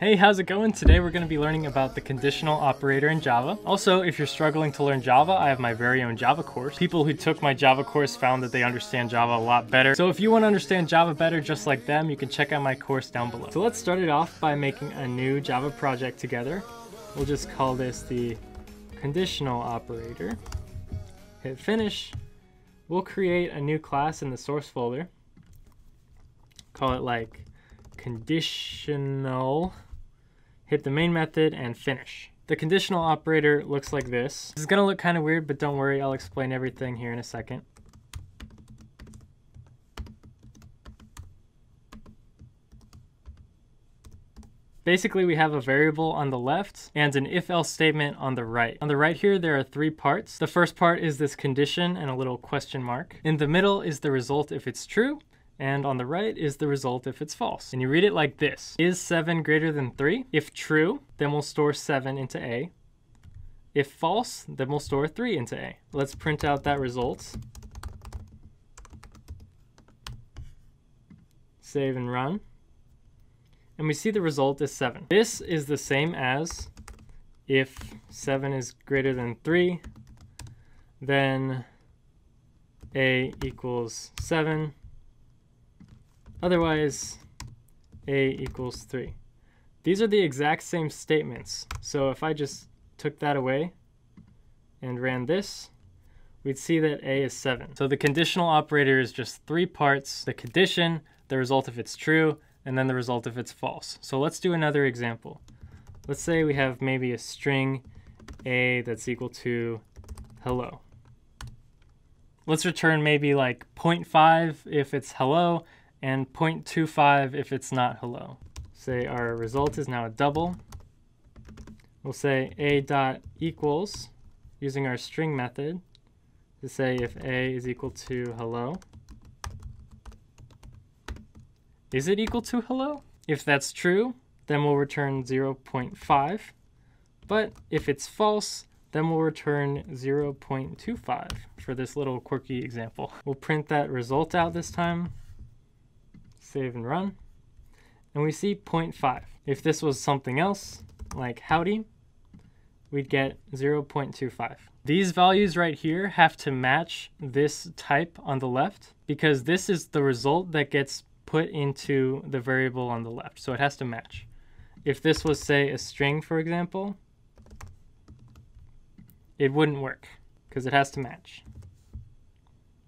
Hey, how's it going? Today we're going to be learning about the conditional operator in Java. Also, if you're struggling to learn Java, I have my very own Java course. People who took my Java course found that they understand Java a lot better. So if you want to understand Java better just like them, you can check out my course down below. So let's start it off by making a new Java project together. We'll just call this the conditional operator. Hit finish. We'll create a new class in the source folder. Call it like conditional hit the main method, and finish. The conditional operator looks like this. This is gonna look kind of weird, but don't worry, I'll explain everything here in a second. Basically, we have a variable on the left and an if-else statement on the right. On the right here, there are three parts. The first part is this condition and a little question mark. In the middle is the result if it's true, and on the right is the result if it's false. And you read it like this. Is 7 greater than 3? If true, then we'll store 7 into A. If false, then we'll store 3 into A. Let's print out that result. Save and run. And we see the result is 7. This is the same as if 7 is greater than 3, then A equals 7 Otherwise, a equals 3. These are the exact same statements. So if I just took that away and ran this, we'd see that a is 7. So the conditional operator is just three parts, the condition, the result if it's true, and then the result if it's false. So let's do another example. Let's say we have maybe a string a that's equal to hello. Let's return maybe like 0.5 if it's hello, and 0.25 if it's not hello. Say our result is now a double. We'll say a dot equals, using our string method, to say if a is equal to hello. Is it equal to hello? If that's true, then we'll return 0.5. But if it's false, then we'll return 0.25 for this little quirky example. We'll print that result out this time save and run, and we see 0.5. If this was something else, like howdy, we'd get 0.25. These values right here have to match this type on the left because this is the result that gets put into the variable on the left, so it has to match. If this was, say, a string, for example, it wouldn't work because it has to match.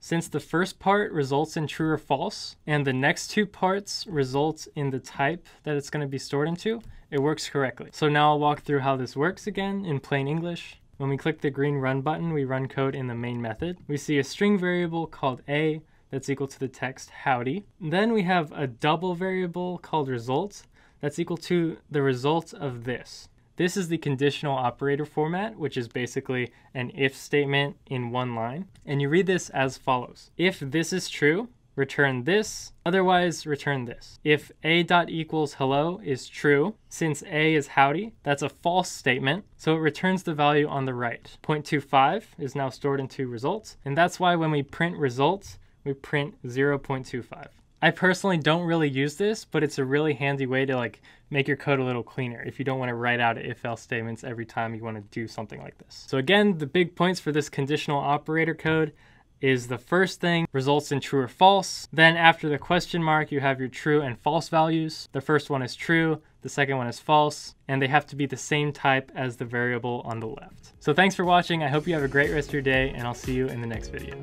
Since the first part results in true or false, and the next two parts results in the type that it's going to be stored into, it works correctly. So now I'll walk through how this works again in plain English. When we click the green run button, we run code in the main method. We see a string variable called a that's equal to the text howdy. Then we have a double variable called result that's equal to the result of this. This is the conditional operator format, which is basically an if statement in one line. And you read this as follows. If this is true, return this, otherwise return this. If a dot equals hello is true, since a is howdy, that's a false statement, so it returns the value on the right. 0.25 is now stored into results, and that's why when we print results, we print 0.25. I personally don't really use this, but it's a really handy way to like make your code a little cleaner if you don't want to write out if else statements every time you want to do something like this. So again, the big points for this conditional operator code is the first thing results in true or false. Then after the question mark, you have your true and false values. The first one is true, the second one is false, and they have to be the same type as the variable on the left. So thanks for watching. I hope you have a great rest of your day, and I'll see you in the next video.